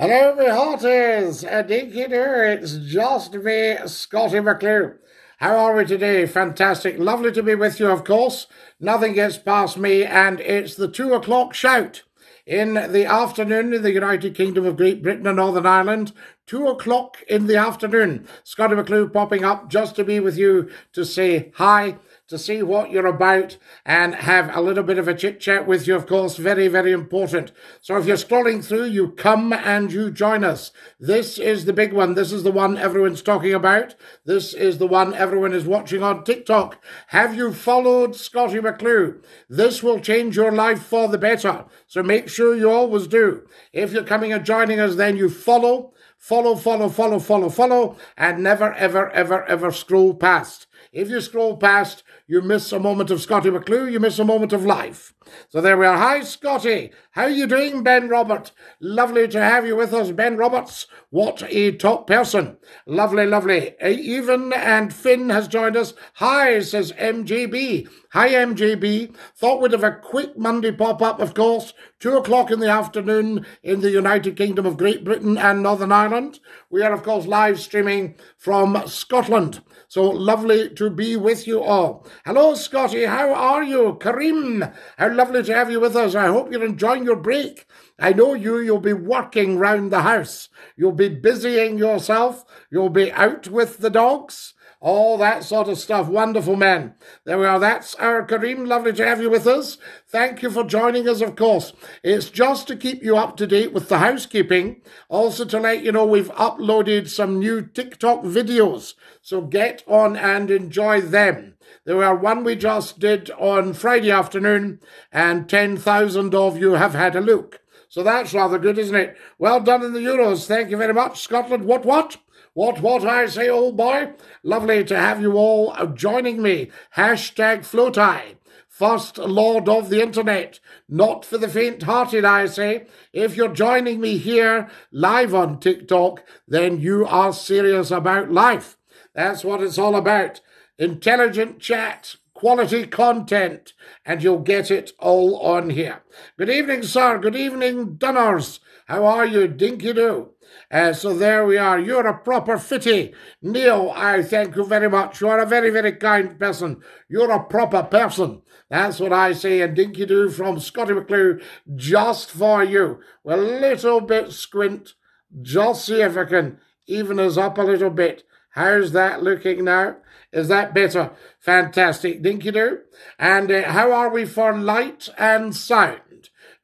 Hello, me hearties, and dinky it's just me, Scottie McClue. How are we today? Fantastic. Lovely to be with you, of course. Nothing gets past me, and it's the two o'clock shout. In the afternoon in the United Kingdom of Great Britain and Northern Ireland, two o'clock in the afternoon. Scottie McClue popping up just to be with you to say hi to see what you're about and have a little bit of a chit chat with you, of course. Very, very important. So if you're scrolling through, you come and you join us. This is the big one. This is the one everyone's talking about. This is the one everyone is watching on TikTok. Have you followed Scottie McClue? This will change your life for the better. So make sure you always do. If you're coming and joining us, then you follow follow, follow, follow, follow, follow, and never, ever, ever, ever scroll past. If you scroll past, you miss a moment of Scottie McClue, you miss a moment of life. So there we are. Hi, Scottie. How are you doing, Ben Robert? Lovely to have you with us, Ben Roberts. What a top person. Lovely, lovely. Even and Finn has joined us. Hi, says MJB. Hi, MJB. Thought we'd have a quick Monday pop up, of course. Two o'clock in the afternoon in the United Kingdom of Great Britain and Northern Ireland. We are, of course, live streaming from Scotland. So lovely to be with you all. Hello, Scotty. How are you? Karim, how lovely to have you with us. I hope you're enjoying your break. I know you, you'll be working round the house. You'll be busying yourself. You'll be out with the dogs all that sort of stuff. Wonderful man. There we are. That's our Kareem. Lovely to have you with us. Thank you for joining us, of course. It's just to keep you up to date with the housekeeping. Also to let you know we've uploaded some new TikTok videos. So get on and enjoy them. There were one we just did on Friday afternoon, and 10,000 of you have had a look. So that's rather good, isn't it? Well done in the Euros. Thank you very much, Scotland. What, what? What, what I say, old boy? Lovely to have you all joining me. Hashtag FLOTI. First Lord of the Internet. Not for the faint hearted, I say. If you're joining me here live on TikTok, then you are serious about life. That's what it's all about. Intelligent chat, quality content, and you'll get it all on here. Good evening, sir. Good evening, Dunners. How are you, Dinky Doo? Uh, so there we are. You're a proper fitty. Neil, I thank you very much. You're a very, very kind person. You're a proper person. That's what I say. And Dinky Doo from Scottie McClue, just for you. a little bit squint. Just see if I can even us up a little bit. How's that looking now? Is that better? Fantastic. Dinky do. And uh, how are we for light and sound?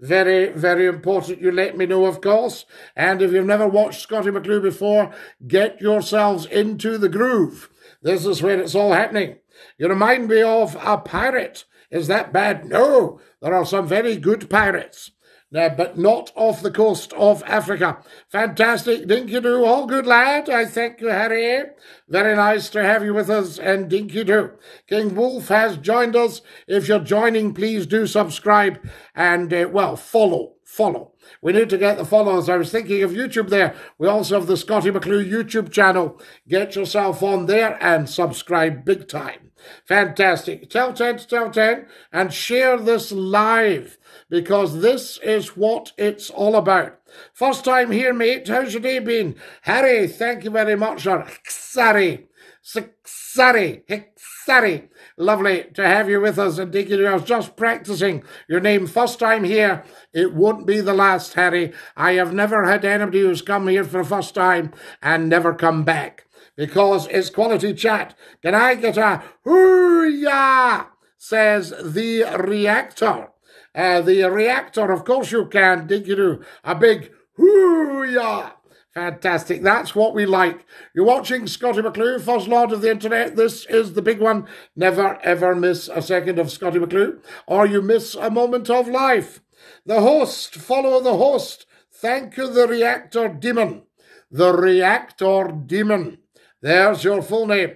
Very, very important you let me know, of course. And if you've never watched Scottie McClue before, get yourselves into the groove. This is where it's all happening. You remind me of a pirate. Is that bad? No, there are some very good pirates uh, but not off the coast of Africa. Fantastic. Dinky Doo, all good lad. I thank you, Harry. Very nice to have you with us, and Dinky Doo. King Wolf has joined us. If you're joining, please do subscribe and, uh, well, follow. Follow. We need to get the followers. I was thinking of YouTube there. We also have the Scottie McClue YouTube channel. Get yourself on there and subscribe big time. Fantastic. Tell 10 to tell 10 and share this live because this is what it's all about. First time here, mate. How's your day been? Harry, thank you very much, sir. Sorry. Sorry. Sorry. Lovely to have you with us. And I was just practicing your name. First time here. It won't be the last, Harry. I have never had anybody who's come here for the first time and never come back because it's quality chat. Can I get a hoo-yah? Says the reactor. Uh, the reactor, of course you can, do? A big hoo-yah. Fantastic. That's what we like. You're watching Scottie McClue, first lord of the internet. This is the big one. Never ever miss a second of Scottie McClue, or you miss a moment of life. The host, follow the host. Thank you, the reactor demon. The reactor demon. There's your full name.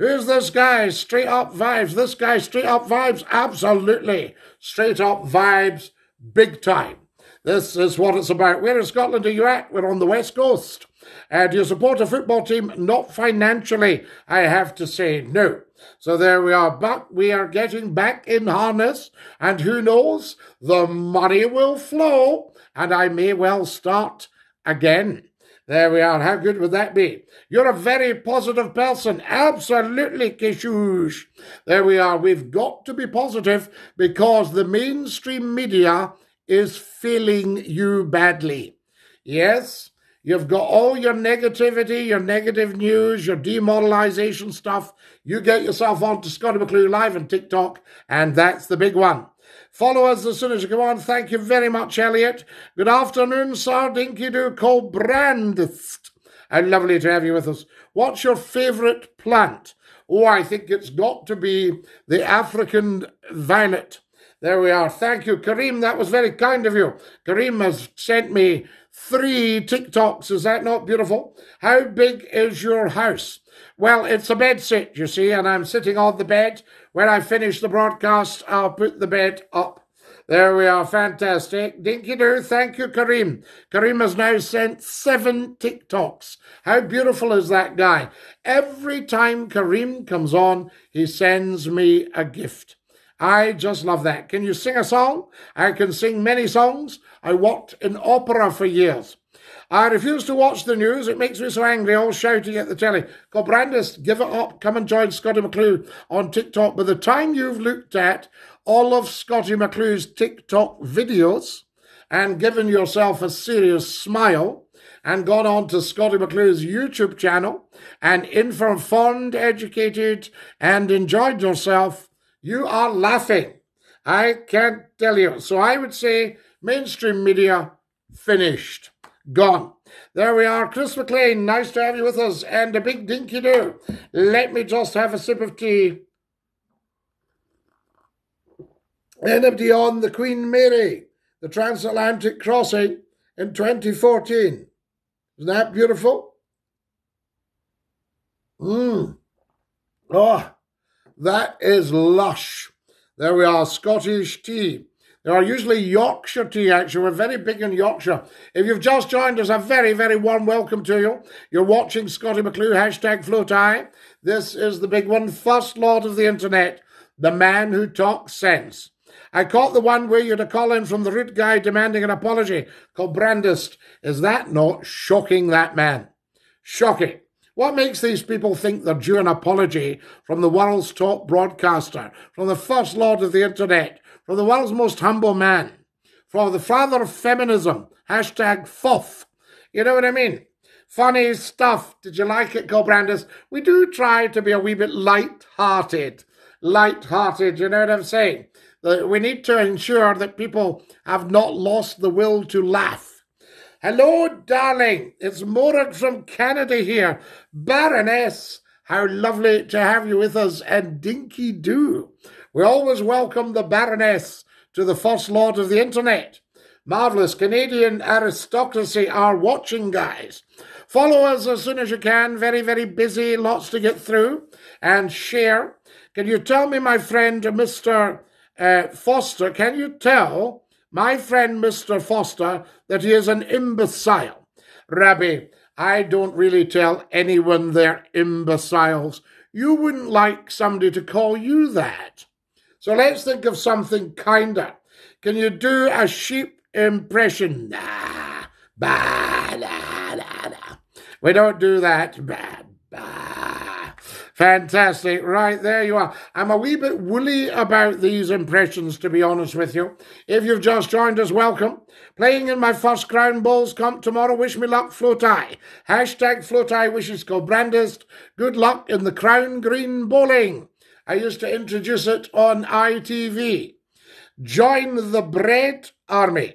Who's this guy? Straight up vibes. This guy, straight up vibes? Absolutely. Straight up vibes, big time. This is what it's about. Where in Scotland are you at? We're on the West Coast. Uh, do you support a football team? Not financially, I have to say no. So there we are. But we are getting back in harness, and who knows? The money will flow, and I may well start again. There we are. How good would that be? You're a very positive person. Absolutely, Kishush. There we are. We've got to be positive because the mainstream media is failing you badly. Yes, you've got all your negativity, your negative news, your demoralization stuff. You get yourself onto Scottie McClue Live and TikTok, and that's the big one. Follow us as soon as you come on. Thank you very much, Elliot. Good afternoon, sir. Dinky called Brandist. How lovely to have you with us. What's your favourite plant? Oh, I think it's got to be the African violet. There we are. Thank you, Kareem. That was very kind of you. Kareem has sent me three TikToks. Is that not beautiful? How big is your house? Well, it's a bed set, you see, and I'm sitting on the bed. When I finish the broadcast, I'll put the bed up. There we are, fantastic. Dinky Doo, thank you, Kareem. Kareem has now sent seven TikToks. How beautiful is that guy? Every time Kareem comes on, he sends me a gift. I just love that. Can you sing a song? I can sing many songs. I worked in opera for years. I refuse to watch the news. It makes me so angry, all shouting at the telly. God, Brandis, give it up. Come and join Scottie McClue on TikTok. By the time you've looked at all of Scottie McClue's TikTok videos and given yourself a serious smile and gone on to Scottie McClue's YouTube channel and informed, educated, and enjoyed yourself, you are laughing. I can't tell you. So I would say mainstream media finished gone. There we are, Chris McLean. Nice to have you with us, and a big dinky do. Let me just have a sip of tea. Anybody on the Queen Mary, the transatlantic crossing in 2014. Isn't that beautiful? Mmm. Oh, that is lush. There we are, Scottish tea. There are usually Yorkshire tea, actually. We're very big in Yorkshire. If you've just joined us, a very, very warm welcome to you. You're watching Scottie McClue, hashtag FLOTI. This is the big one, First Lord of the Internet, the man who talks sense. I caught the one where you'd a call in from the rude guy demanding an apology called Brandist. Is that not shocking, that man? Shocking. What makes these people think they're due an apology from the world's top broadcaster, from the First Lord of the Internet, from the world's most humble man, from the father of feminism, hashtag FOF. You know what I mean? Funny stuff. Did you like it, Gobrandis? We do try to be a wee bit light-hearted. Light-hearted, you know what I'm saying? We need to ensure that people have not lost the will to laugh. Hello, darling. It's Morag from Canada here. Baroness, how lovely to have you with us, and Dinky Doo. We always welcome the Baroness to the First Lord of the Internet. Marvellous Canadian aristocracy are watching, guys. Follow us as soon as you can. Very, very busy, lots to get through. And share. Can you tell me, my friend, Mr. Uh, Foster, can you tell my friend Mr. Foster that he is an imbecile? Rabbi, I don't really tell anyone they're imbeciles. You wouldn't like somebody to call you that. So let's think of something kinder. Can you do a sheep impression? Nah, bah, nah, nah, nah. We don't do that. Bah, bah. Fantastic. Right, there you are. I'm a wee bit woolly about these impressions, to be honest with you. If you've just joined us, welcome. Playing in my first Crown Bowls comp tomorrow. Wish me luck, FLOTI. Hashtag FLOTI wishes go Brandist. Good luck in the Crown Green Bowling. I used to introduce it on ITV. Join the Bread Army.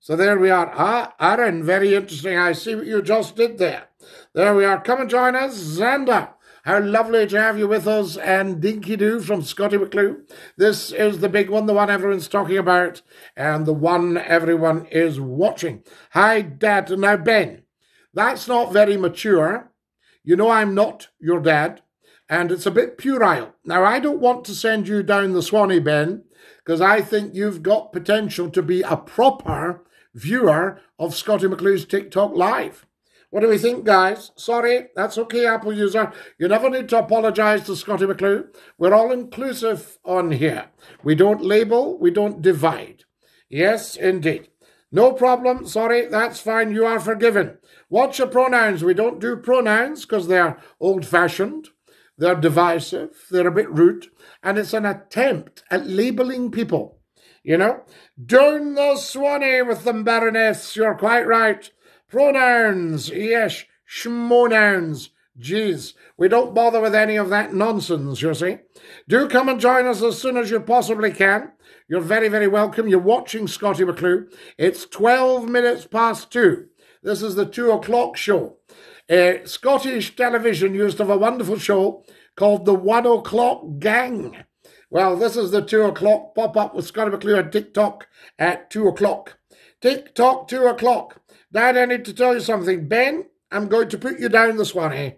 So there we are. Ah, Aaron, very interesting. I see what you just did there. There we are. Come and join us. Xander, how lovely to have you with us. And Dinky Doo from Scottie McClue. This is the big one, the one everyone's talking about, and the one everyone is watching. Hi, Dad. Now, Ben, that's not very mature. You know I'm not your dad and it's a bit puerile. Now, I don't want to send you down the Swanee, Ben, because I think you've got potential to be a proper viewer of Scottie McClue's TikTok Live. What do we think, guys? Sorry, that's okay, Apple user. You never need to apologize to Scottie McClue. We're all inclusive on here. We don't label, we don't divide. Yes, indeed. No problem. Sorry, that's fine. You are forgiven. What's your pronouns? We don't do pronouns because they're old fashioned, they're divisive, they're a bit rude, and it's an attempt at labeling people. You know? Down the Swanee with them, Baroness. You're quite right. Pronouns, yes, schmonouns. Jeez, we don't bother with any of that nonsense, you see. Do come and join us as soon as you possibly can. You're very, very welcome. You're watching Scottie McClue. It's 12 minutes past two. This is the two o'clock show. Uh, Scottish television used to have a wonderful show called The One O'Clock Gang. Well, this is the two o'clock pop up with Scottie McClue on TikTok at two o'clock. TikTok, two o'clock. Dad, I need to tell you something. Ben, I'm going to put you down this one, eh?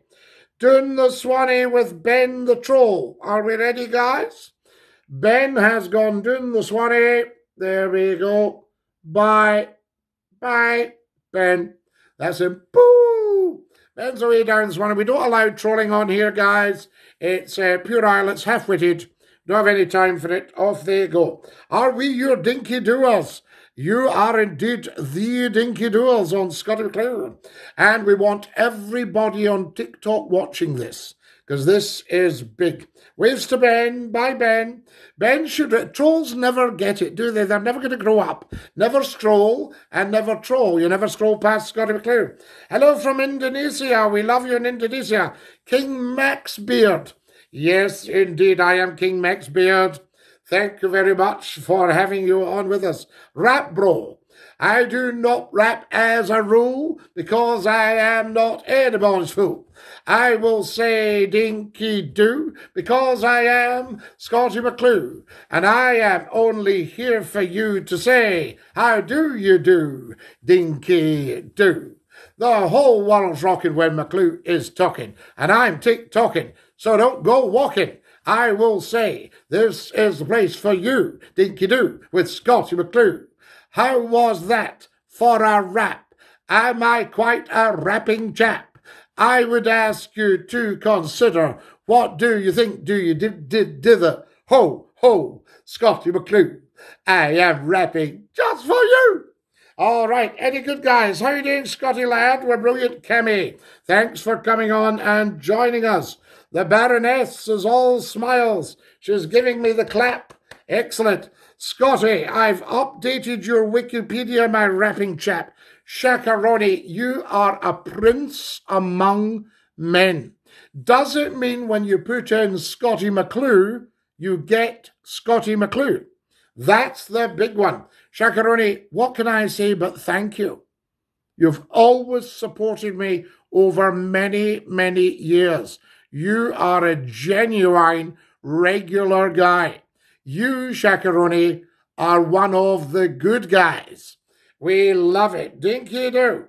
Doon the Swanee with Ben the Troll. Are we ready, guys? Ben has gone down the Swanee. There we go. Bye. Bye. Ben. That's him. Boo! Ben's away down the Swanee. We don't allow trolling on here, guys. It's uh, puerile. It's half-witted. Don't have any time for it. Off they go. Are we your dinky doers? You are indeed the Dinky Doers on Scottie McClue. And we want everybody on TikTok watching this, because this is big. Waves to Ben. Bye, Ben. Ben should. Trolls never get it, do they? They're never going to grow up. Never scroll and never troll. You never scroll past Scottie McClue. Hello from Indonesia. We love you in Indonesia. King Max Beard. Yes, indeed, I am King Max Beard. Thank you very much for having you on with us. Rap Bro. I do not rap as a rule because I am not anybody's fool. I will say dinky do because I am Scottie McClue and I am only here for you to say, how do you do, dinky do? The whole world's rocking when McClue is talking and I'm tick talking, so don't go walking. I will say, this is the place for you, Dinky Doo, with Scottie McClue. How was that for a rap? Am I quite a rapping chap? I would ask you to consider what do you think do you did did dither? Ho, ho, Scottie McClue. I am rapping just for you. All right, any good guys? How you doing, Scotty lad? We're brilliant, Kemi. Thanks for coming on and joining us. The Baroness is all smiles. She's giving me the clap. Excellent. Scotty, I've updated your Wikipedia, my rapping chap. Shakaroni, you are a prince among men. Does it mean when you put in Scottie McClue, you get Scottie McClue? That's the big one. Shakaroni, what can I say but thank you? You've always supported me over many, many years. You are a genuine regular guy. You, Shakaroni, are one of the good guys. We love it. Dinky do.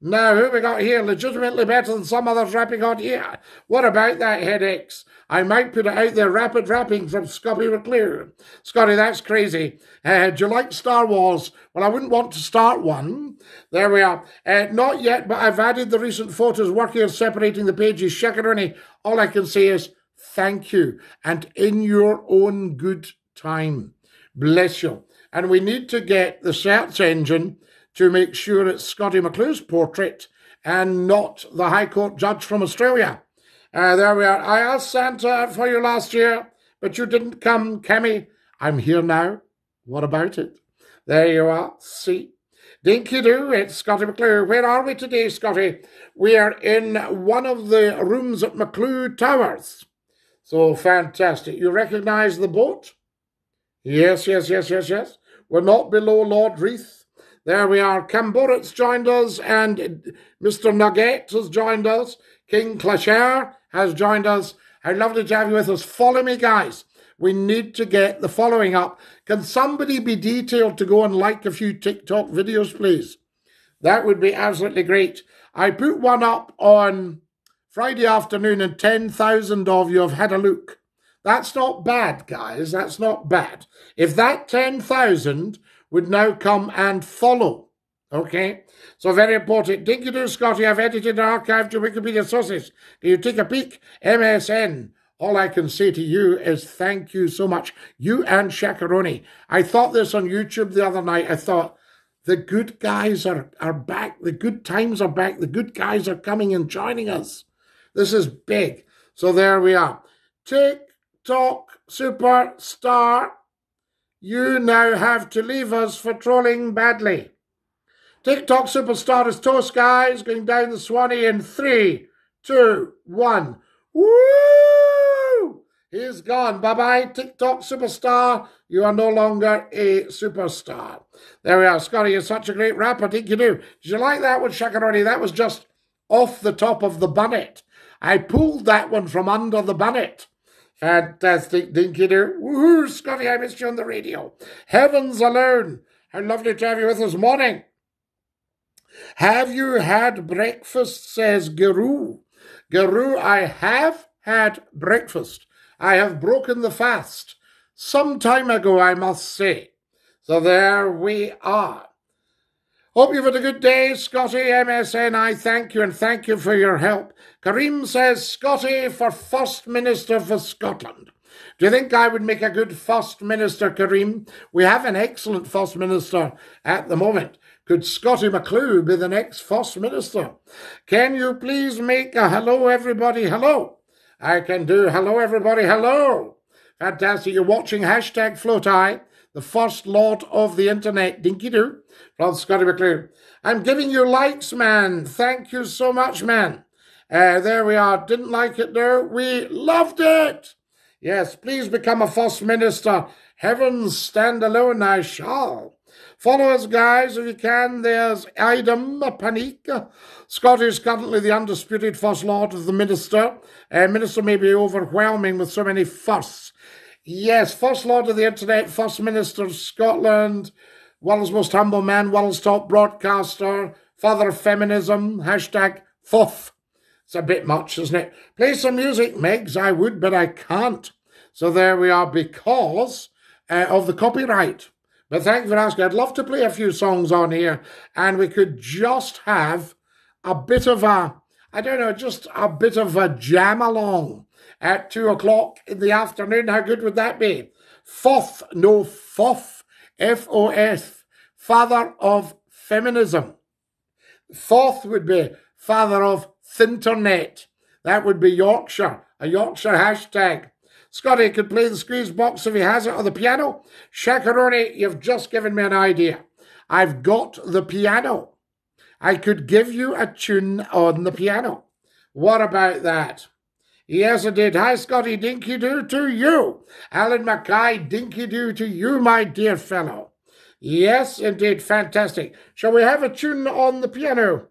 Now, who we got here? Legitimately better than some others rapping on here. What about that headaches? I might put it out there, rapid rapping from Scottie McClure. Scotty, that's crazy. Uh, do you like Star Wars? Well, I wouldn't want to start one. There we are. Uh, not yet, but I've added the recent photos working on separating the pages. Shakaroni, all I can say is thank you. And in your own good time. Bless you. And we need to get the search engine to make sure it's Scotty McClure's portrait and not the High Court judge from Australia. Uh, there we are. I asked Santa for you last year, but you didn't come, Cammy. I'm here now. What about it? There you are. See? Dinky do, it's Scotty McClure. Where are we today, Scotty? We are in one of the rooms at McClure Towers. So fantastic. You recognise the boat? Yes, yes, yes, yes, yes. We're not below Lord Reith. There we are. Camborit's joined us, and Mr. Nugget has joined us. King Clashare has joined us. How lovely to have you with us. Follow me, guys. We need to get the following up. Can somebody be detailed to go and like a few TikTok videos, please? That would be absolutely great. I put one up on Friday afternoon and 10,000 of you have had a look. That's not bad, guys. That's not bad. If that 10,000 would now come and follow, okay? So very important. Thank you to Scotty. I've edited and archived your Wikipedia sources. Can you take a peek? MSN. All I can say to you is thank you so much. You and Shakaroni. I thought this on YouTube the other night. I thought, The good guys are, are back. The good times are back. The good guys are coming and joining us. This is big. So there we are. TikTok superstar, you now have to leave us for trolling badly. TikTok superstar is toast, guys, going down the Swanee in three, two, one. Woo! He's gone. Bye bye, TikTok superstar. You are no longer a superstar. There we are. Scotty, you're such a great rapper. I think you do. Did you like that one, Shakaroni? That was just off the top of the bonnet. I pulled that one from under the bonnet. Fantastic, dinky do. Woohoo, Scotty, I missed you on the radio. Heavens alone. How lovely to have you with us. Morning. Have you had breakfast? says Guru. Guru, I have had breakfast. I have broken the fast. Some time ago, I must say. So there we are. Hope you've had a good day, Scotty MSN. I thank you and thank you for your help. Kareem says, Scotty for First Minister for Scotland. Do you think I would make a good First Minister, Kareem? We have an excellent First Minister at the moment. Could Scottie McClue be the next First Minister? Can you please make a hello, everybody, hello? I can do hello, everybody, hello. Fantastic. You're watching hashtag FLOTI, the first lord of the internet. Dinky doo from Scottie McClue. I'm giving you likes, man. Thank you so much, man. Uh, there we are. Didn't like it, though. We loved it. Yes, please become a First Minister. Heavens stand alone, I shall. Follow us, guys, if you can. There's Idem Panique. Scott is currently the undisputed First Lord of the Minister. Uh, Minister may be overwhelming with so many firsts. Yes, First Lord of the Internet, First Minister of Scotland, world's most humble man, world's top broadcaster, father of feminism, hashtag FOF. It's a bit much, isn't it? Play some music, Megs. I would, but I can't. So there we are because uh, of the copyright. But thank you for asking. I'd love to play a few songs on here, and we could just have a bit of a, I don't know, just a bit of a jam along at two o'clock in the afternoon. How good would that be? Foth, no Foth, F O S, father of feminism. Fourth would be father of Thinternet. That would be Yorkshire, a Yorkshire hashtag. Scotty could play the squeeze box if he has it on the piano. Shakaroni, you've just given me an idea. I've got the piano. I could give you a tune on the piano. What about that? Yes, I did. Hi, Scotty. Dinky do to you. Alan Mackay, dinky do to you, my dear fellow. Yes, indeed. Fantastic. Shall we have a tune on the piano?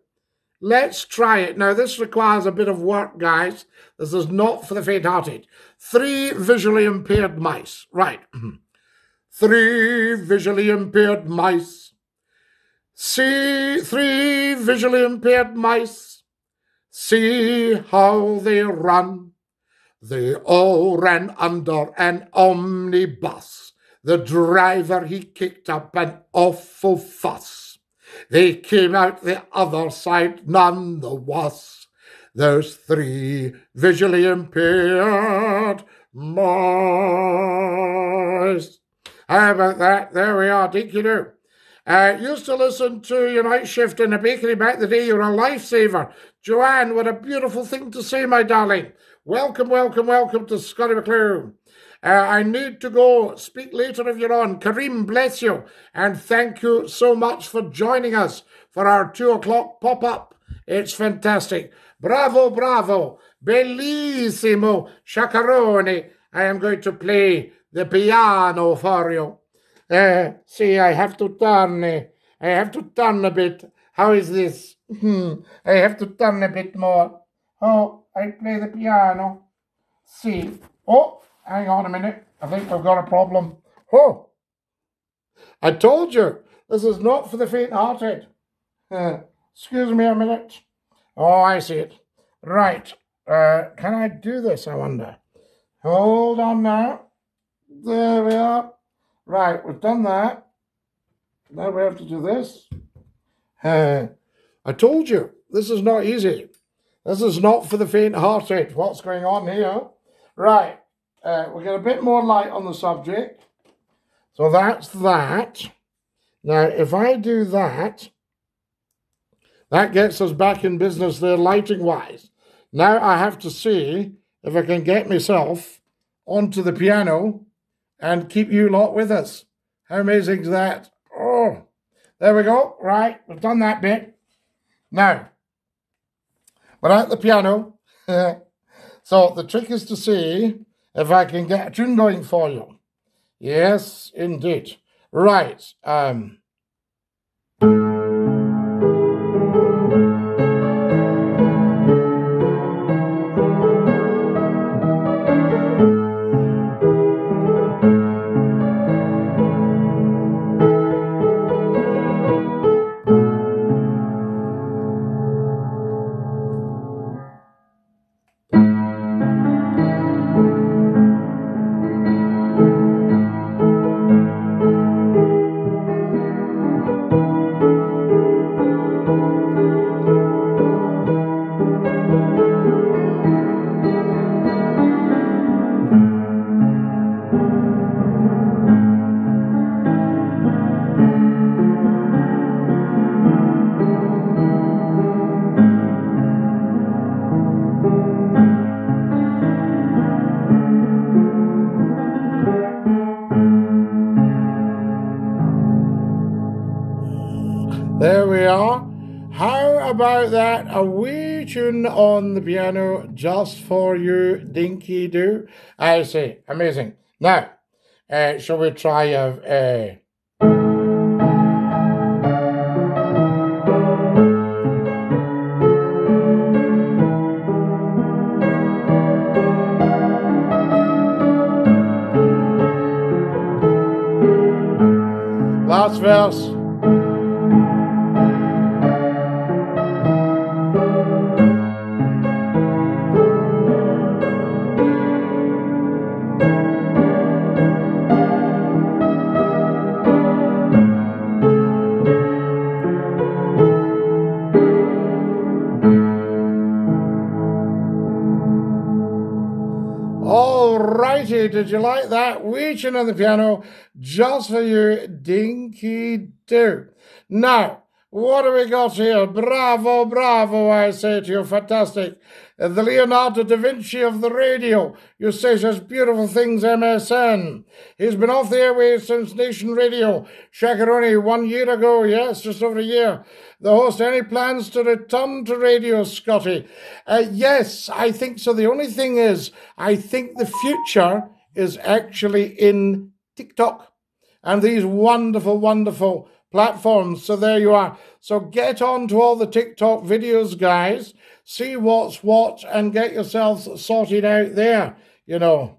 Let's try it. Now, this requires a bit of work, guys. This is not for the faint-hearted. Three visually impaired mice. Right. Three visually impaired mice. See three visually impaired mice. See how they run. They all ran under an omnibus. The driver, he kicked up an awful fuss. They came out the other side none the worse. Those three visually impaired mice. How about that? There we are. Thank you do. Uh, used to listen to your night shift in the bakery back the day. You're a lifesaver. Joanne, what a beautiful thing to say, my darling. Welcome, welcome, welcome to Scottie McClue. Uh, I need to go. Speak later if you're on. Kareem, bless you. And thank you so much for joining us for our two o'clock pop up. It's fantastic. Bravo, bravo. Bellissimo. Shakaroni. I am going to play the piano for you. Uh, see, I have to turn. Uh, I have to turn a bit. How is this? Hmm. I have to turn a bit more. Oh, I play the piano. See. Oh, hang on a minute. I think I've got a problem. Oh, I told you, this is not for the faint-hearted. Uh, excuse me a minute. Oh, I see it. Right. Uh, can I do this, I wonder? Hold on now. There we are. Right, we've done that. Now we have to do this. Uh, I told you, this is not easy. This is not for the faint-hearted. What's going on here? Right, uh, we get a bit more light on the subject. So that's that. Now, if I do that, that gets us back in business there, lighting wise. Now I have to see if I can get myself onto the piano and keep you lot with us. How amazing is that? Oh, there we go. Right, we've done that bit. Now, we're at the piano. so the trick is to see if I can get a tune going for you. Yes, indeed. Right. Um, on the piano just for you, Dinky Doo. I say, amazing. Now, uh, shall we try a. last verse. Did you like that? Weeching on the piano just for you, Dinky Doo. Now, what have we got here? Bravo, bravo, I say to you. Fantastic. The Leonardo da Vinci of the radio. You say such beautiful things, MSN. He's been off the airwaves since Nation Radio. Shakaroni, one year ago, yes, just over a year. The host, any plans to return to radio, Scotty? Uh, yes, I think so. The only thing is, I think the future is actually in TikTok and these wonderful, wonderful platforms. So there you are. So get on to all the TikTok videos, guys. See what's what and get yourselves sorted out there, you know.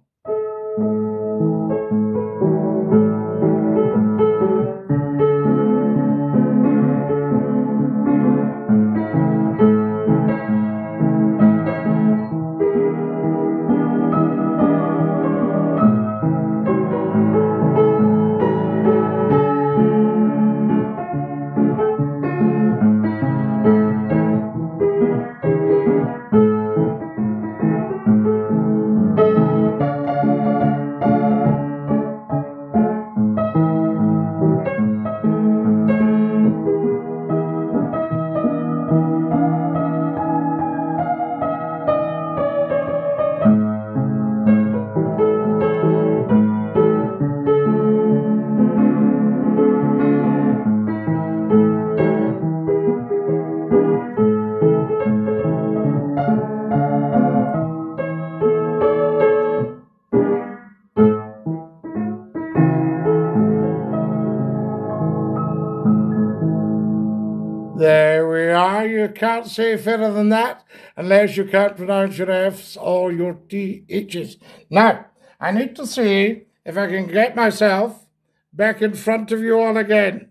Can't say fairer than that unless you can't pronounce your F's or your TH's. Now, I need to see if I can get myself back in front of you all again.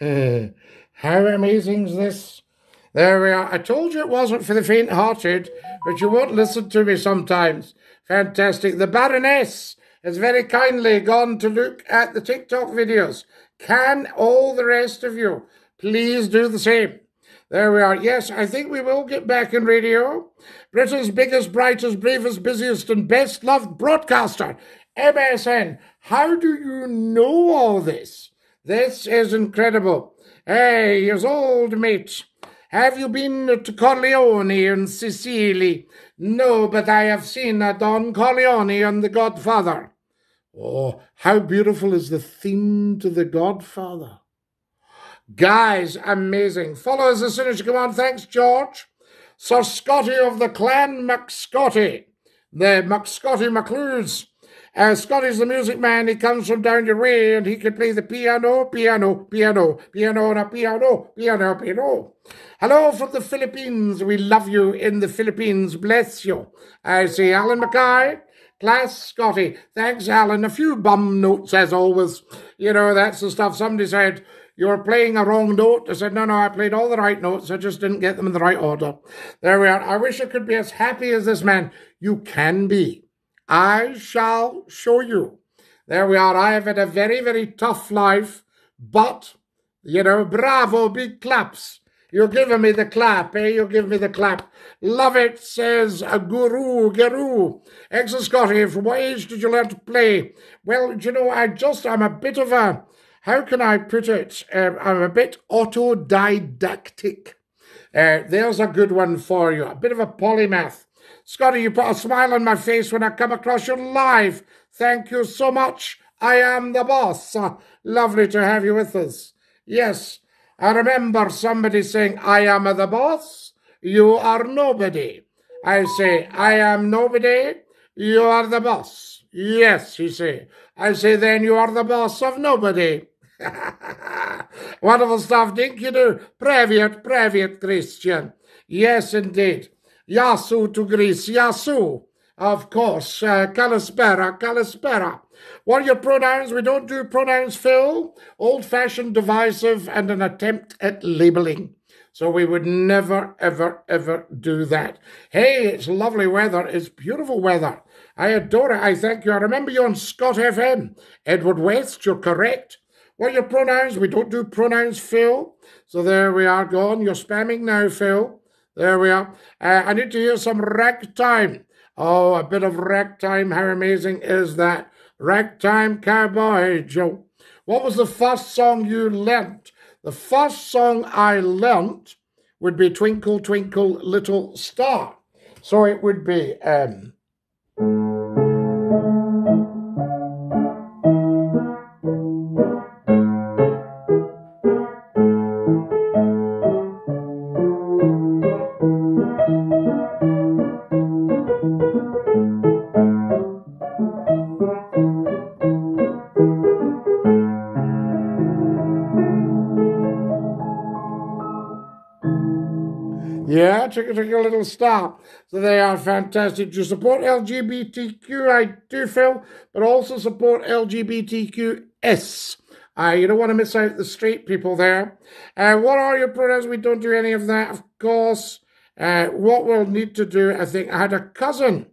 How amazing is this? There we are. I told you it wasn't for the faint hearted, but you won't listen to me sometimes. Fantastic. The Baroness has very kindly gone to look at the TikTok videos. Can all the rest of you please do the same. There we are. Yes, I think we will get back in radio. Britain's biggest, brightest, bravest, busiest, and best loved broadcaster, MSN. How do you know all this? This is incredible. Hey, his old mate. Have you been to Corleone in Sicily? No, but I have seen Don Corleone and The Godfather. Oh, how beautiful is the theme to The Godfather. Guys, amazing. Follow us as soon as you come on. Thanks, George. Sir Scotty of the Clan McScotty. The McScotty McClues. Uh, Scotty's the music man. He comes from down your way and he can play the piano, piano, piano, piano, and piano, piano, piano. Hello from the Philippines. We love you in the Philippines. Bless you. I see Alan Mackay. Class Scotty. Thanks, Alan. A few bum notes as always. You know, that's the stuff somebody said. You were playing a wrong note. I said, no, no, I played all the right notes. I just didn't get them in the right order. There we are. I wish I could be as happy as this man. You can be. I shall show you. There we are. I have had a very, very tough life, but, you know, bravo, big claps. You're giving me the clap, eh? You're giving me the clap. Love it, says a guru, guru. ex Scotty, from what age did you learn to play? Well, you know, I just, I'm a bit of a, how can I put it? Um, I'm a bit autodidactic. Uh, there's a good one for you. A bit of a polymath. Scotty, you put a smile on my face when I come across you live. Thank you so much. I am the boss. Uh, lovely to have you with us. Yes, I remember somebody saying, I am the boss. You are nobody. I say, I am nobody. You are the boss. Yes, he say. I say, then you are the boss of nobody. Wonderful stuff, think You do. Private, private Christian. Yes, indeed. Yasu to Greece. Yasu. Of course. Uh, Kalispera. Kalispera. What are your pronouns? We don't do pronouns, Phil. Old fashioned, divisive, and an attempt at labeling. So we would never, ever, ever do that. Hey, it's lovely weather. It's beautiful weather. I adore it. I thank you. I remember you on Scot FM. Edward West, you're correct. What are your pronouns? We don't do pronouns, Phil. So there we are, gone. You're spamming now, Phil. There we are. Uh, I need to hear some ragtime. Oh, a bit of ragtime. How amazing is that? Ragtime Cowboy Joe. What was the first song you learnt? The first song I learnt would be Twinkle, Twinkle, Little Star. So it would be um, Thank you. Yeah, take, take a little stop. So they are fantastic. To support LGBTQ, I do feel, but also support LGBTQS. Uh, you don't want to miss out the straight people there. Uh, what are your pronouns? We don't do any of that, of course. Uh, what we'll need to do, I think, I had a cousin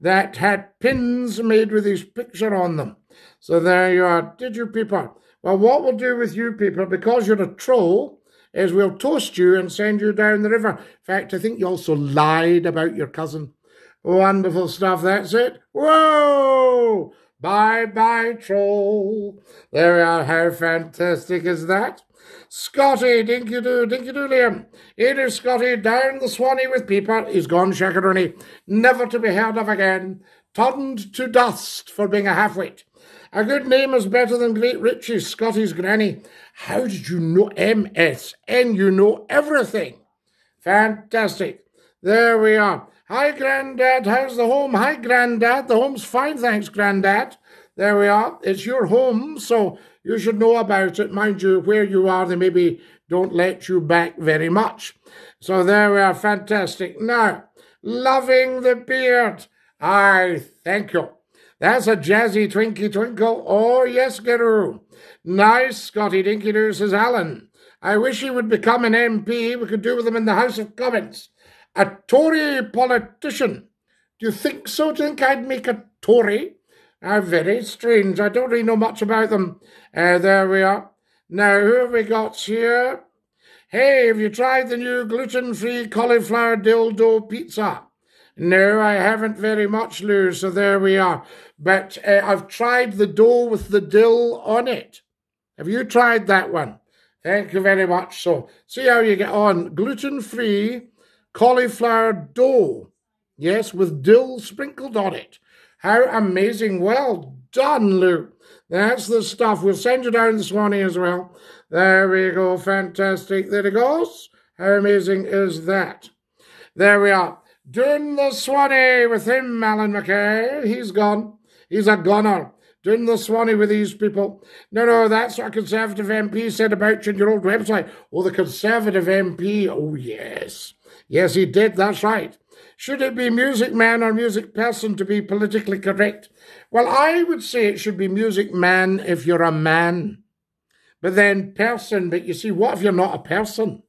that had pins made with his picture on them. So there you are. Did you people? Well, what we'll do with you people, because you're a troll, is we'll toast you and send you down the river. In fact, I think you also lied about your cousin. Wonderful stuff, that's it. Whoa! Bye bye, troll. There we are. How fantastic is that? Scotty, dinky doo, dinky doo, Liam. Here is Scotty down the Swanee with people. He's gone, Shakaroni. Never to be heard of again. Turned to dust for being a half-wit. A good name is better than Great Riches, Scotty's granny. How did you know MSN? You know everything. Fantastic. There we are. Hi, Grandad. How's the home? Hi, Grandad. The home's fine, thanks, Grandad. There we are. It's your home, so you should know about it. Mind you, where you are, they maybe don't let you back very much. So there we are. Fantastic. Now, loving the beard. I thank you. That's a jazzy twinky twinkle. Oh, yes, Guru. Nice, Scotty Dinky Doo, says Alan. I wish he would become an MP. We could do with him in the House of Commons. A Tory politician. Do you think so? Do you think I'd make a Tory? How very strange. I don't really know much about them. Uh, there we are. Now, who have we got here? Hey, have you tried the new gluten-free cauliflower dildo pizza? No, I haven't very much, Lou, so there we are. But uh, I've tried the dough with the dill on it. Have you tried that one? Thank you very much. So, see how you get on. Gluten free cauliflower dough. Yes, with dill sprinkled on it. How amazing. Well done, Lou. That's the stuff. We'll send you down this morning as well. There we go. Fantastic. There it goes. How amazing is that? There we are. Doing the Swanee with him, Alan McKay. He's gone. He's a goner. Doing the Swanee with these people. No, no, that's what a Conservative MP said about you on your old website. Oh, the Conservative MP. Oh, yes. Yes, he did. That's right. Should it be music man or music person to be politically correct? Well, I would say it should be music man if you're a man. But then person, but you see, what if you're not a person?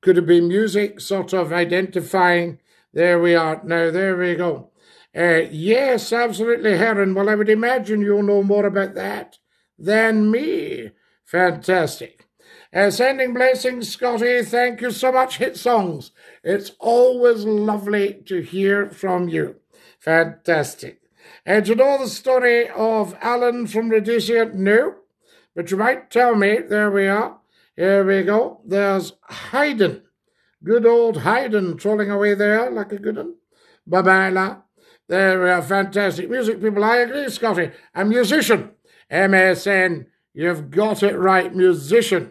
Could it be music sort of identifying? There we are. Now, there we go. Uh, yes, absolutely, Heron. Well, I would imagine you'll know more about that than me. Fantastic. Uh, sending blessings, Scottie. Thank you so much. Hit songs. It's always lovely to hear from you. Fantastic. And you know the story of Alan from Rhodesia? No. But you might tell me. There we are. Here we go. There's Haydn. Good old Haydn trolling away there like a good one. Bye-bye, they're uh, fantastic music people. I agree, Scottie. A musician. MSN. You've got it right, musician.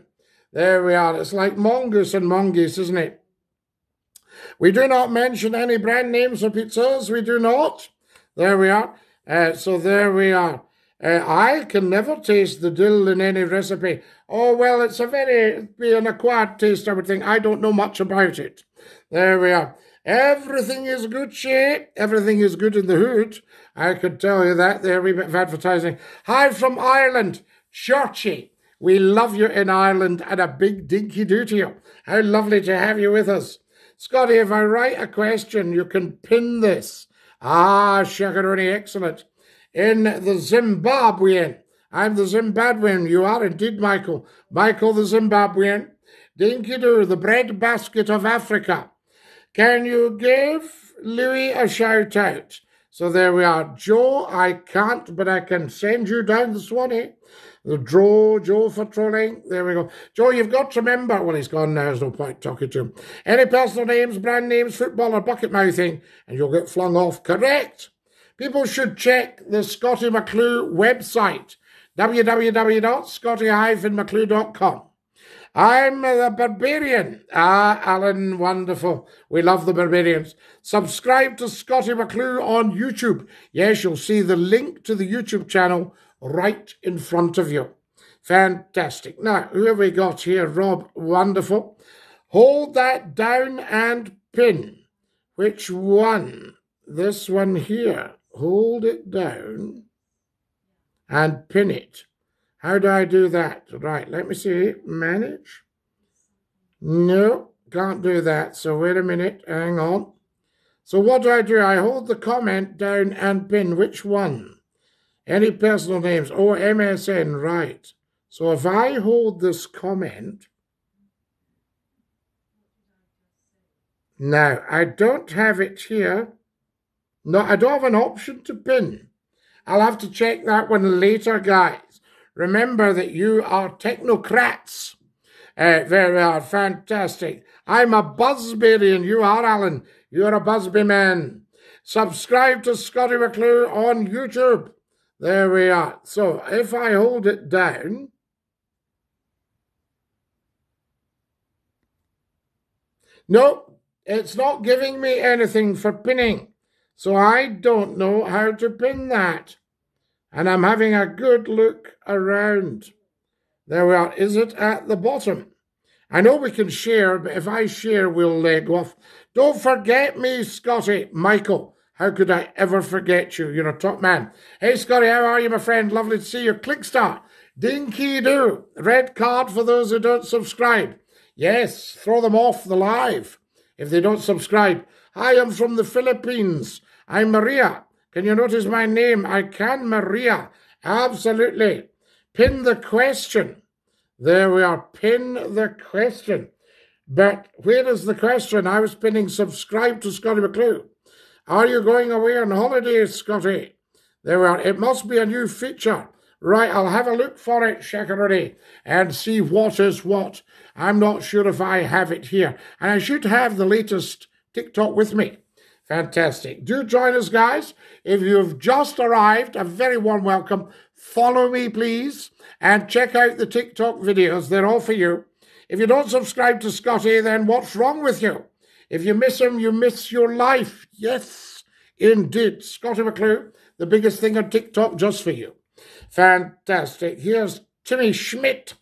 There we are. It's like mongoose and mongoose, isn't it? We do not mention any brand names of pizzas. We do not. There we are. Uh, so there we are. Uh, I can never taste the dill in any recipe. Oh, well, it's a very, be an acquired taste, I would think. I don't know much about it. There we are. Everything is good shape. Everything is good in the hood. I could tell you that there, of advertising. Hi from Ireland, Churchy. We love you in Ireland and a big dinky do to you. How lovely to have you with us. Scotty, if I write a question, you can pin this. Ah, Shakaroni, excellent. In the Zimbabwean. I'm the Zimbabwean. You are indeed, Michael. Michael the Zimbabwean. Dinky do, the bread basket of Africa. Can you give Louis a shout out? So there we are. Joe, I can't, but I can send you down the Swanee. The draw, Joe for trolling. There we go. Joe, you've got to remember. Well, he's gone now. There's no point talking to him. Any personal names, brand names, football, or bucket mouthing, and you'll get flung off. Correct. People should check the Scottie McClue website, www.scottie-mcclue.com. I'm the Barbarian. Ah, Alan, wonderful. We love the Barbarians. Subscribe to Scottie McClue on YouTube. Yes, you'll see the link to the YouTube channel right in front of you. Fantastic. Now, who have we got here? Rob, wonderful. Hold that down and pin. Which one? This one here. Hold it down and pin it. How do I do that? Right, let me see. Manage. No, can't do that. So wait a minute. Hang on. So what do I do? I hold the comment down and pin. Which one? Any personal names? Oh, MSN, right. So if I hold this comment, now I don't have it here. No, I don't have an option to pin. I'll have to check that one later, guys. Remember that you are technocrats. Uh, very well, fantastic. I'm a buzzberry and you are Alan. You're a Busby man. Subscribe to Scottie McClue on YouTube. There we are. So if I hold it down, no, it's not giving me anything for pinning. So I don't know how to pin that and I'm having a good look around. There we are. Is it at the bottom? I know we can share, but if I share, we'll go off. Don't forget me, Scottie. Michael, how could I ever forget you? You're a top man. Hey, Scottie, how are you, my friend? Lovely to see you. Click Clickstar. Dinky do. Red card for those who don't subscribe. Yes, throw them off the live if they don't subscribe. Hi, I'm from the Philippines. I'm Maria. Can you notice my name? I can, Maria. Absolutely. Pin the question. There we are. Pin the question. But where is the question? I was pinning subscribe to Scottie McClue. Are you going away on holiday, Scottie? There we are. It must be a new feature. Right, I'll have a look for it, Shakaroni, and see what is what. I'm not sure if I have it here. And I should have the latest TikTok with me. Fantastic. Do join us, guys. If you've just arrived, a very warm welcome. Follow me, please, and check out the TikTok videos. They're all for you. If you don't subscribe to Scottie, then what's wrong with you? If you miss him, you miss your life. Yes, indeed. Scottie McClue, the biggest thing on TikTok just for you. Fantastic. Here's Timmy Schmidt.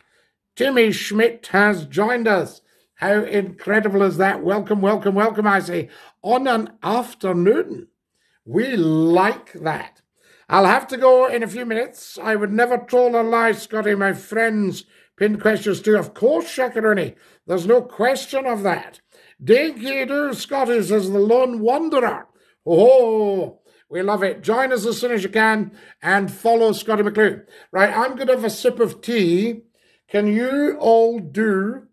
Timmy Schmidt has joined us. How incredible is that? Welcome, welcome, welcome, I say, on an afternoon. We like that. I'll have to go in a few minutes. I would never troll a lie, Scottie, my friends. Pin questions too. Of course, Shakaroni. There's no question of that. Dinky do, Scottie, says the lone wanderer. Oh, we love it. Join us as soon as you can and follow Scottie McClue. Right, I'm going to have a sip of tea. Can you all do?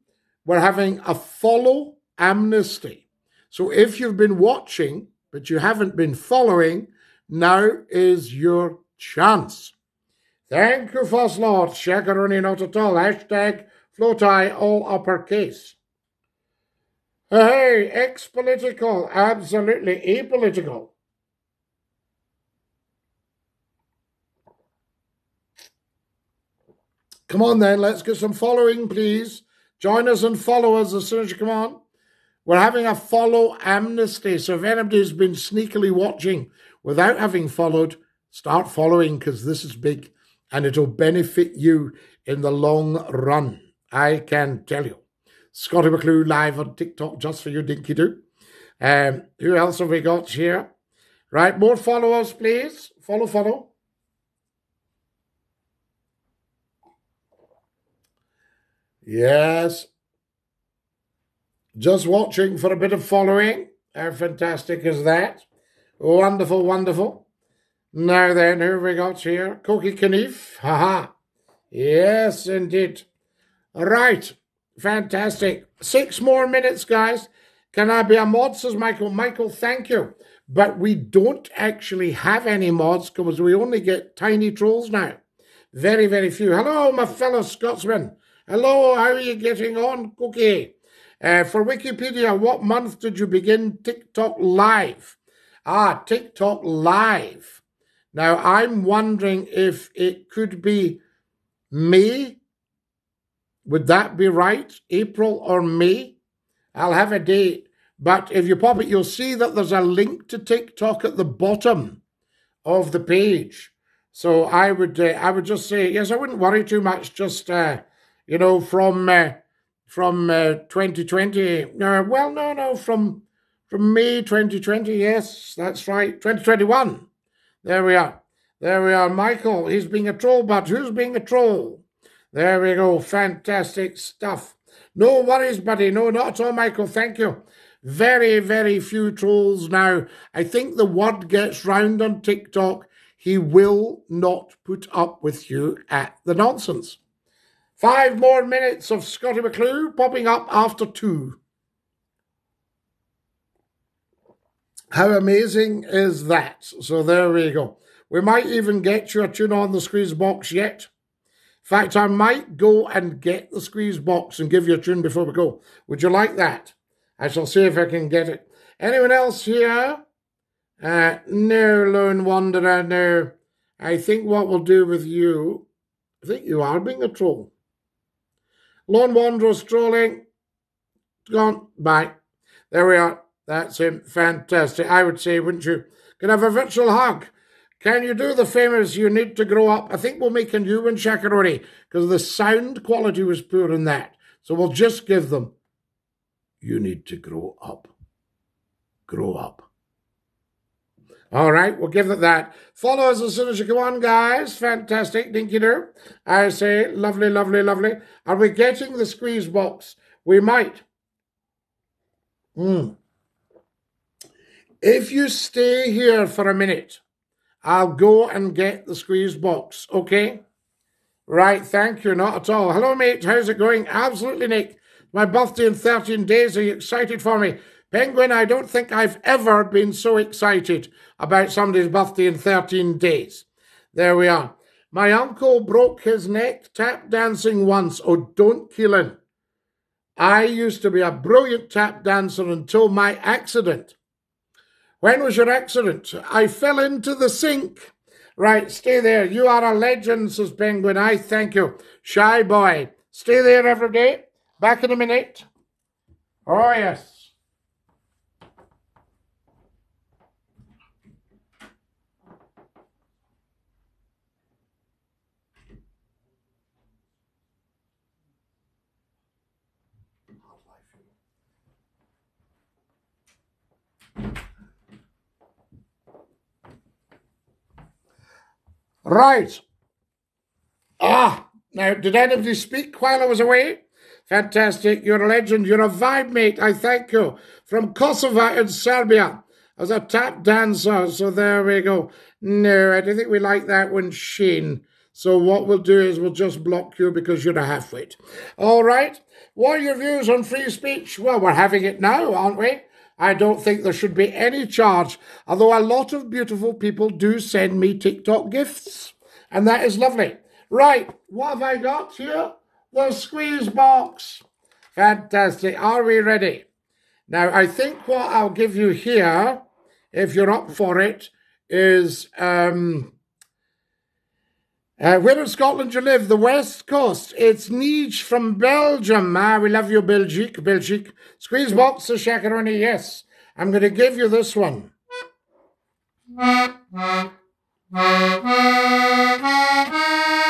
We're having a follow amnesty. So if you've been watching, but you haven't been following, now is your chance. Thank you, First Lord. Shakaroni not at all. Hashtag FLOTI all uppercase. Hey, ex-political, absolutely apolitical. Come on then, let's get some following, please. Join us and follow us as soon as you come on. We're having a follow amnesty, so if anybody's been sneakily watching without having followed, start following because this is big and it'll benefit you in the long run. I can tell you. Scottie McClue live on TikTok just for you, Dinky Doo. Um, who else have we got here? Right, more followers, please. Follow, follow. Yes. Just watching for a bit of following. How fantastic is that? Wonderful, wonderful. Now then, who have we got here? Cookie Knief. Ha ha. Yes, indeed. Right. Fantastic. Six more minutes, guys. Can I be a mod? Says Michael. Michael, thank you. But we don't actually have any mods because we only get tiny trolls now. Very, very few. Hello, my fellow Scotsman. Hello, how are you getting on, Cookie? Uh, for Wikipedia, what month did you begin TikTok Live? Ah, TikTok Live. Now, I'm wondering if it could be May. Would that be right? April or May? I'll have a date. But if you pop it, you'll see that there's a link to TikTok at the bottom of the page. So I would, uh, I would just say, yes, I wouldn't worry too much. Just uh, you know, from uh, from uh, 2020. Uh, well, no, no, from from May 2020. Yes, that's right. 2021. There we are. There we are. Michael, he's being a troll, but who's being a troll? There we go. Fantastic stuff. No worries, buddy. No, not at all, Michael. Thank you. Very, very few trolls now. I think the word gets round on TikTok. He will not put up with you at the nonsense. Five more minutes of Scottie McClue popping up after two. How amazing is that? So there we go. We might even get you a tune on the squeeze box yet. In fact, I might go and get the squeeze box and give you a tune before we go. Would you like that? I shall see if I can get it. Anyone else here? Uh, no, Lone Wanderer, no. I think what we'll do with you, I think you are being a troll. Lone Wanderer strolling. Gone. Bye. There we are. That's him. Fantastic. I would say, wouldn't you? Can I have a virtual hug? Can you do the famous you need to grow up? I think we'll make a new one, Shakaroni, because the sound quality was poor in that. So we'll just give them, you need to grow up. Grow up. All right, we'll give it that. Follow us as soon as you come on, guys. Fantastic. Dinky there. I say, lovely, lovely, lovely. Are we getting the squeeze box? We might. Hmm. If you stay here for a minute, I'll go and get the squeeze box, okay? Right, thank you, not at all. Hello, mate, how's it going? Absolutely, Nick. My birthday in 13 days. Are you excited for me? Penguin, I don't think I've ever been so excited about somebody's birthday in 13 days. There we are. My uncle broke his neck tap dancing once. Oh, don't kill him. I used to be a brilliant tap dancer until my accident. When was your accident? I fell into the sink. Right, stay there. You are a legend, says Penguin. I thank you. Shy boy. Stay there every day. Back in a minute. Oh, yes. Right. Ah, now, did anybody speak while I was away? Fantastic. You're a legend. You're a vibe mate. I thank you. From Kosovo in Serbia as a tap dancer. So there we go. No, I don't think we like that one, Shane. So what we'll do is we'll just block you because you're a half-wit. All right. What are your views on free speech? Well, we're having it now, aren't we? I don't think there should be any charge, although a lot of beautiful people do send me TikTok gifts, and that is lovely. Right, what have I got here? The squeeze box. Fantastic. Are we ready? Now, I think what I'll give you here, if you're up for it, is um, uh, where in Scotland you live? The West Coast. It's Niche from Belgium. Ah, we love you, Belgique, Belgique. Squeeze box of shakaroni, yes. I'm going to give you this one.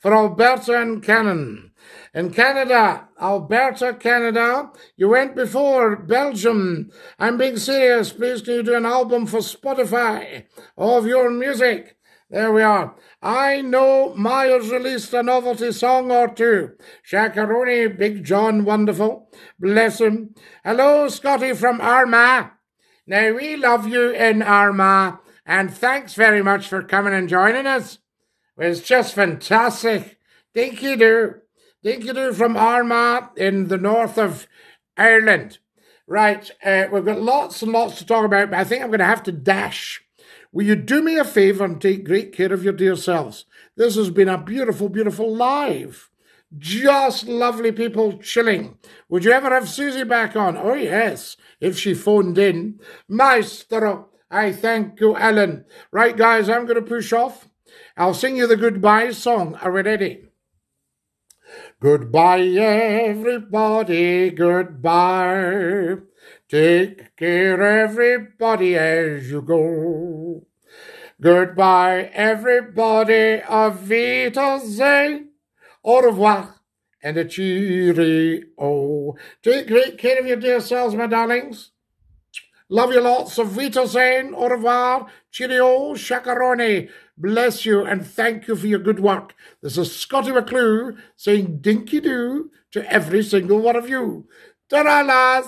for Alberta and Cannon. In Canada, Alberta, Canada, you went before Belgium. I'm being serious. Please can you do an album for Spotify of your music? There we are. I know Miles released a novelty song or two. Shakaroni, Big John, wonderful. Bless him. Hello, Scottie from Armagh. Now, we love you in Armagh, and thanks very much for coming and joining us. It's just fantastic. Thank you, do. Thank you, do, from Armagh in the north of Ireland. Right, uh, we've got lots and lots to talk about, but I think I'm going to have to dash. Will you do me a favour and take great care of your dear selves? This has been a beautiful, beautiful live. Just lovely people chilling. Would you ever have Susie back on? Oh, yes, if she phoned in. Maestro, I thank you, Ellen. Right, guys, I'm going to push off. I'll sing you the goodbye song. Are we ready? Goodbye, everybody, goodbye. Take care, everybody, as you go. Goodbye, everybody, auf Wiedersehen, au revoir, and a cheerio. Take great care of your dear selves, my darlings. Love you lots. Auf Wiedersehen, au revoir, cheerio, shakaroni. Bless you and thank you for your good work. This is Scottie McClue saying dinky doo to every single one of you. Ta-ra!